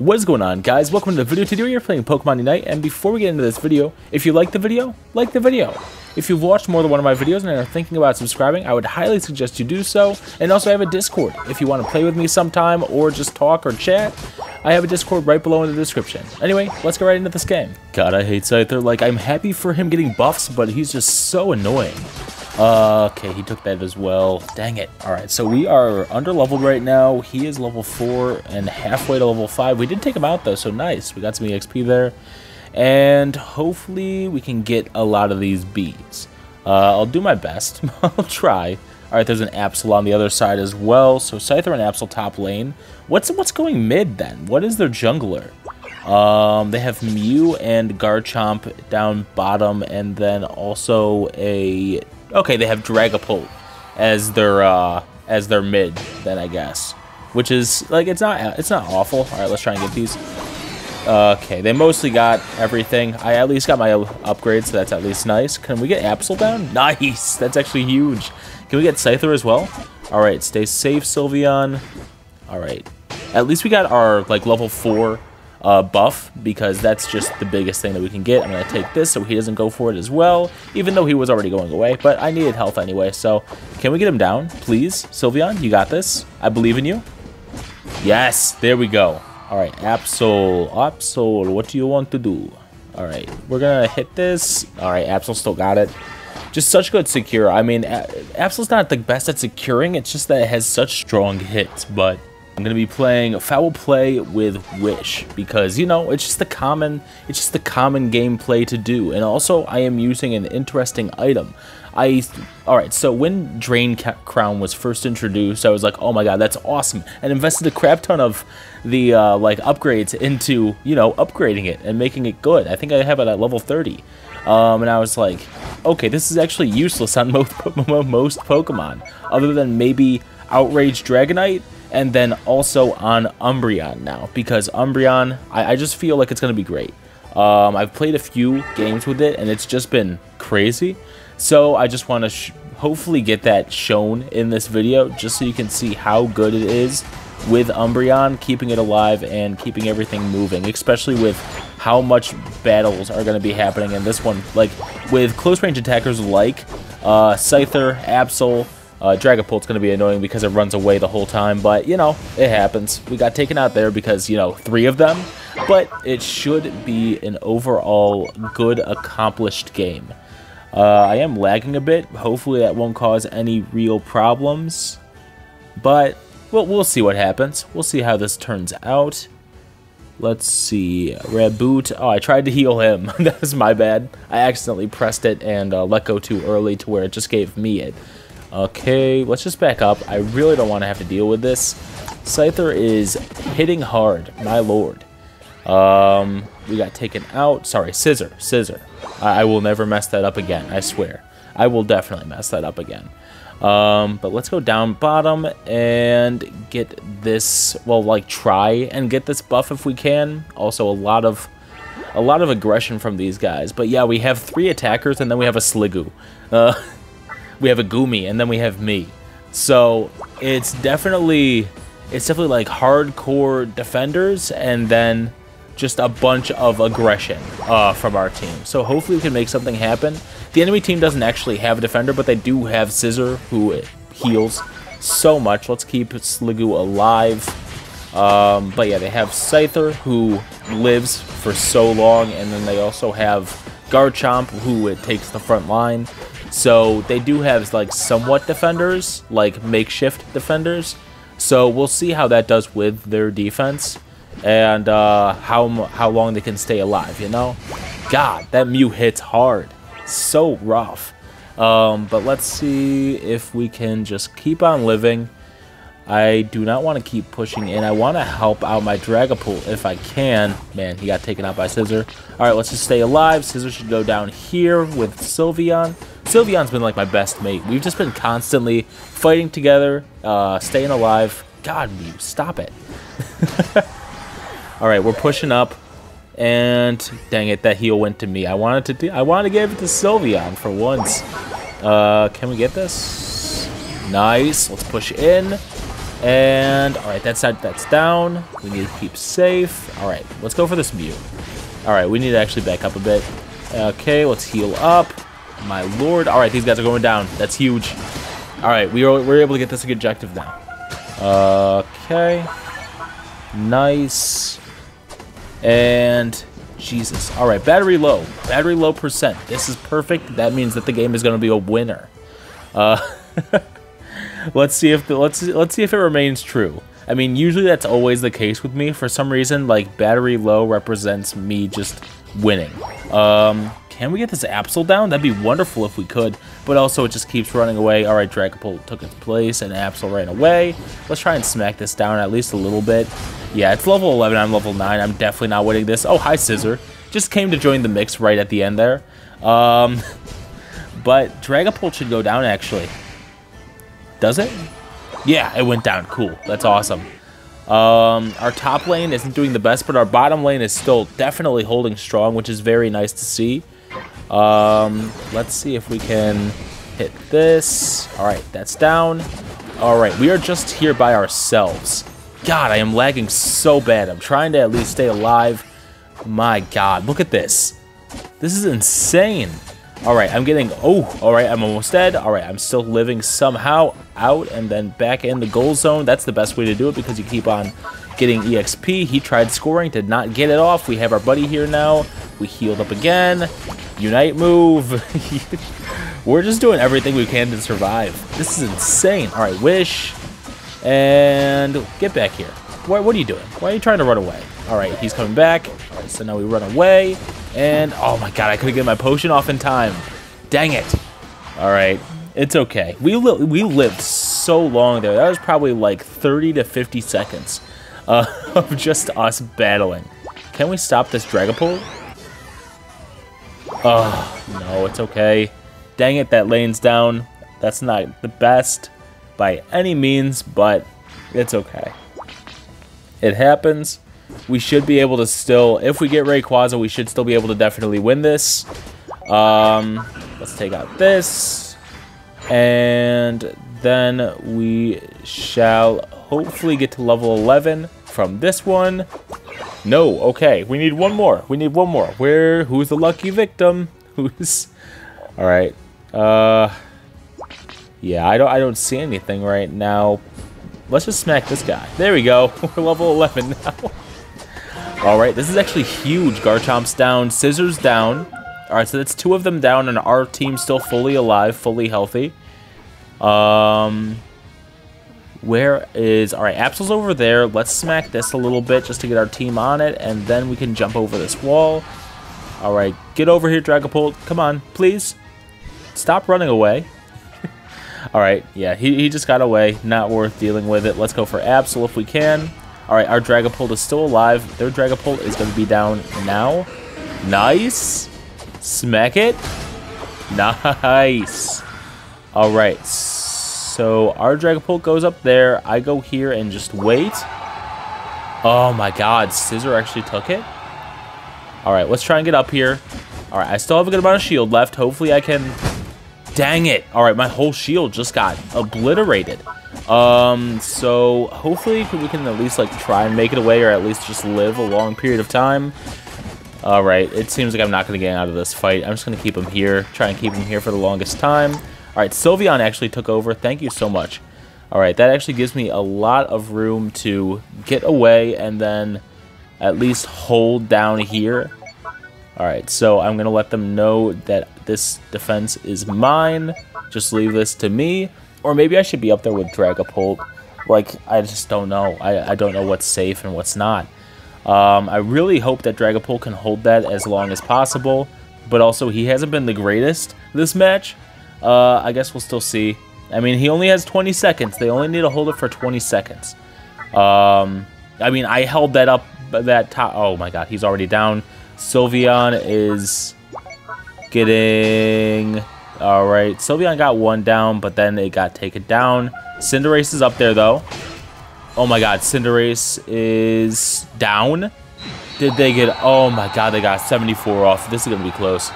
What is going on guys? Welcome to the video. Today we are playing Pokemon Unite and before we get into this video, if you like the video, like the video. If you've watched more than one of my videos and are thinking about subscribing, I would highly suggest you do so. And also I have a Discord if you want to play with me sometime or just talk or chat. I have a Discord right below in the description. Anyway, let's get right into this game. God, I hate Scyther. Like, I'm happy for him getting buffs, but he's just so annoying. Uh, okay, he took that as well. Dang it. Alright, so we are under leveled right now. He is level 4 and halfway to level 5. We did take him out though, so nice. We got some EXP there. And hopefully we can get a lot of these bees. Uh, I'll do my best. I'll try. Alright, there's an Absol on the other side as well. So Scyther and Absol top lane. What's what's going mid then? What is their jungler? Um, they have Mew and Garchomp down bottom, and then also a Okay, they have Dragapult as their uh, as their mid, then I guess, which is like it's not it's not awful. All right, let's try and get these. Okay, they mostly got everything. I at least got my upgrades, so that's at least nice. Can we get Absol down? Nice! That's actually huge. Can we get Scyther as well? Alright, stay safe, Sylveon. Alright. At least we got our, like, level 4 uh, buff because that's just the biggest thing that we can get. I'm going to take this so he doesn't go for it as well, even though he was already going away. But I needed health anyway, so can we get him down, please? Sylveon, you got this. I believe in you. Yes, there we go. All right, Absol, Absol, what do you want to do? All right, we're going to hit this. All right, Absol still got it. Just such good secure. I mean, Absol's not the best at securing. It's just that it has such strong hits, but I'm to be playing Foul Play with Wish because, you know, it's just the common, it's just the common gameplay to do. And also, I am using an interesting item. I, alright, so when Drain Crown was first introduced, I was like, oh my god, that's awesome. And invested a crap ton of the, uh, like, upgrades into, you know, upgrading it and making it good. I think I have it at level 30. Um, and I was like, okay, this is actually useless on most, most Pokemon, other than maybe Outrage Dragonite and then also on Umbreon now because Umbreon, I, I just feel like it's going to be great. Um, I've played a few games with it and it's just been crazy. So I just want to hopefully get that shown in this video just so you can see how good it is with Umbreon, keeping it alive and keeping everything moving, especially with how much battles are going to be happening in this one. Like with close range attackers like uh, Scyther, Absol, uh, Dragapult's going to be annoying because it runs away the whole time, but, you know, it happens. We got taken out there because, you know, three of them, but it should be an overall good, accomplished game. Uh, I am lagging a bit. Hopefully that won't cause any real problems, but well, we'll see what happens. We'll see how this turns out. Let's see. Reboot. Oh, I tried to heal him. that was my bad. I accidentally pressed it and uh, let go too early to where it just gave me it. Okay, let's just back up. I really don't want to have to deal with this. Scyther is hitting hard, my lord. Um, we got taken out. Sorry, Scizor, Scizor. I, I, will never mess that up again, I swear. I will definitely mess that up again. Um, but let's go down bottom and get this, well, like, try and get this buff if we can. Also, a lot of a lot of aggression from these guys. But yeah, we have three attackers, and then we have a Sliggoo. Uh, we have a Goomy, and then we have me. So it's definitely it's definitely like hardcore defenders, and then just a bunch of aggression uh, from our team. So hopefully we can make something happen. The enemy team doesn't actually have a defender, but they do have Scizor, who heals so much. Let's keep Sliggoo alive. Um, but yeah, they have Scyther, who lives for so long, and then they also have Garchomp, who it takes the front line. So they do have like somewhat defenders, like makeshift defenders. So we'll see how that does with their defense and uh, how how long they can stay alive. You know, God, that Mew hits hard, so rough. Um, but let's see if we can just keep on living. I do not want to keep pushing in. I want to help out my Dragapult if I can. Man, he got taken out by Scizor. All right, let's just stay alive. Scizor should go down here with Sylveon. Sylveon's been like my best mate. We've just been constantly fighting together, uh, staying alive. God, Mew, stop it. All right, we're pushing up. And dang it, that heal went to me. I wanted to do, I wanted to give it to Sylveon for once. Uh, can we get this? Nice. Let's push in. And, alright, that's, that's down. We need to keep safe. Alright, let's go for this Mew. Alright, we need to actually back up a bit. Okay, let's heal up. My lord. Alright, these guys are going down. That's huge. Alright, we are, we're able to get this objective now. Okay. Nice. And Jesus. All right, battery low. Battery low percent. This is perfect. That means that the game is going to be a winner. Uh, let's see if the, let's let's see if it remains true. I mean, usually that's always the case with me. For some reason, like battery low represents me just winning. Um, can we get this Absol down? That'd be wonderful if we could, but also it just keeps running away. All right, Dragapult took its place, and Absol ran away. Let's try and smack this down at least a little bit. Yeah, it's level 11, I'm level 9. I'm definitely not winning this. Oh, hi, Scizor. Just came to join the mix right at the end there. Um, but Dragapult should go down, actually. Does it? Yeah, it went down. Cool. That's awesome. Um, our top lane isn't doing the best, but our bottom lane is still definitely holding strong, which is very nice to see. Um, let's see if we can hit this. All right, that's down. All right, we are just here by ourselves. God, I am lagging so bad. I'm trying to at least stay alive. My God, look at this. This is insane. All right, I'm getting, oh, all right, I'm almost dead. All right, I'm still living somehow out and then back in the goal zone. That's the best way to do it because you keep on getting EXP. He tried scoring, did not get it off. We have our buddy here now. We healed up again. Unite move. We're just doing everything we can to survive. This is insane. All right, wish. And get back here. What, what are you doing? Why are you trying to run away? All right, he's coming back. All right, so now we run away. And, oh my god, I couldn't get my potion off in time. Dang it. All right, it's okay. We, li we lived so long there. That was probably like 30 to 50 seconds uh, of just us battling. Can we stop this Dragapult? Oh, no, it's okay. Dang it, that lane's down. That's not the best by any means, but it's okay. It happens. We should be able to still, if we get Rayquaza, we should still be able to definitely win this. Um, let's take out this. And then we shall hopefully get to level 11 from this one. No, okay. We need one more. We need one more. Where? Who's the lucky victim? Who's? All right. Uh. Yeah, I don't. I don't see anything right now. Let's just smack this guy. There we go. We're level 11 now. All right. This is actually huge. Garchomp's down. Scizor's down. All right. So that's two of them down, and our team still fully alive, fully healthy. Um. Where is... Alright, Absol's over there. Let's smack this a little bit just to get our team on it, and then we can jump over this wall. Alright, get over here, Dragapult. Come on, please. Stop running away. Alright, yeah, he, he just got away. Not worth dealing with it. Let's go for Absol if we can. Alright, our Dragapult is still alive. Their Dragapult is going to be down now. Nice. Smack it. Nice. Alright, so our Dragapult goes up there. I go here and just wait. Oh my god, Scizor actually took it? Alright, let's try and get up here. Alright, I still have a good amount of shield left. Hopefully I can... Dang it! Alright, my whole shield just got obliterated. Um, so hopefully we can at least like try and make it away or at least just live a long period of time. Alright, it seems like I'm not going to get out of this fight. I'm just going to keep him here. Try and keep him here for the longest time. Alright, Sylveon actually took over. Thank you so much. Alright, that actually gives me a lot of room to get away and then at least hold down here. Alright, so I'm going to let them know that this defense is mine. Just leave this to me. Or maybe I should be up there with Dragapult. Like, I just don't know. I, I don't know what's safe and what's not. Um, I really hope that Dragapult can hold that as long as possible. But also, he hasn't been the greatest this match. Uh, I guess we'll still see. I mean, he only has 20 seconds. They only need to hold it for 20 seconds. Um, I mean, I held that up, that top. Oh my god, he's already down. Sylveon is getting... Alright, Sylveon got one down, but then it got taken down. Cinderace is up there, though. Oh my god, Cinderace is down. Did they get... Oh my god, they got 74 off. This is going to be close.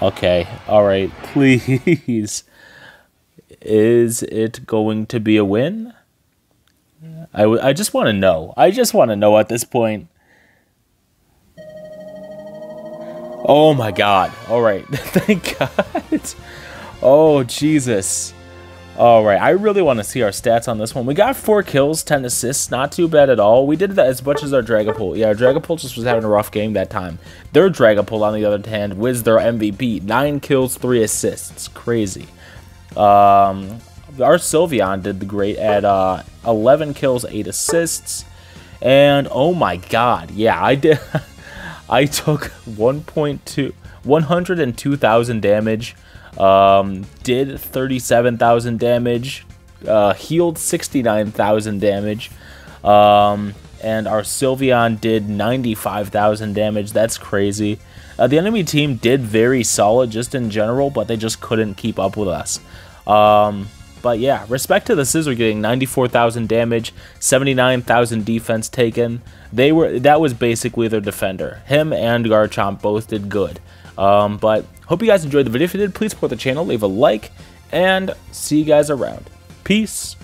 Okay, alright, please. Is it going to be a win? I, I just want to know. I just want to know at this point. Oh my god. Alright. Thank God. Oh, Jesus. Alright, I really want to see our stats on this one. We got 4 kills, 10 assists. Not too bad at all. We did that as much as our Dragapult. Yeah, our Dragapult just was having a rough game that time. Their Dragapult, on the other hand, was their MVP. 9 kills, 3 assists. Crazy. Um, our Sylveon did the great at uh, 11 kills, 8 assists. And, oh my god, yeah, I did... I took 1.2, 102,000 damage, um, did 37,000 damage, uh, healed 69,000 damage, um, and our Sylveon did 95,000 damage. That's crazy. Uh, the enemy team did very solid just in general, but they just couldn't keep up with us. Um, but yeah, respect to the Scizor getting 94,000 damage, 79,000 defense taken. They were that was basically their defender. Him and Garchomp both did good. Um, but hope you guys enjoyed the video. If you did, please support the channel, leave a like, and see you guys around. Peace.